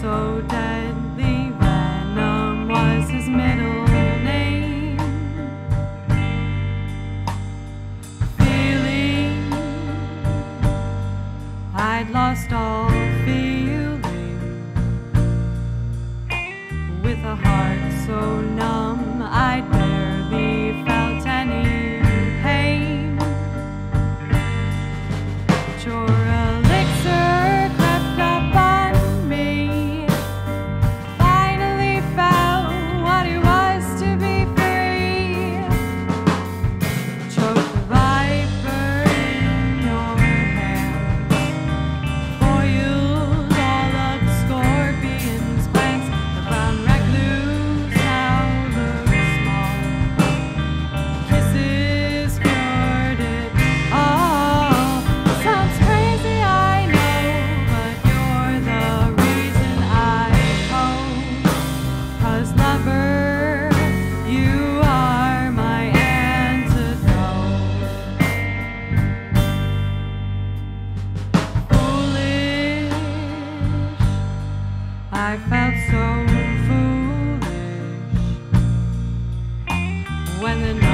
so deadly venom was his middle name. Feeling I'd lost all feeling with a heart so numb I'd barely felt any pain. Joy I felt so foolish. When the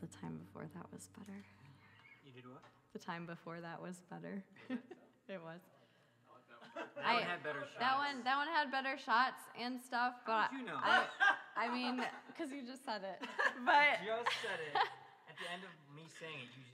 The time before that was better. You did what? The time before that was better. it was. That one I, had better shots. That one, that one had better shots and stuff. But you know? I, I mean, because you just said it. But you just said it. At the end of me saying it, you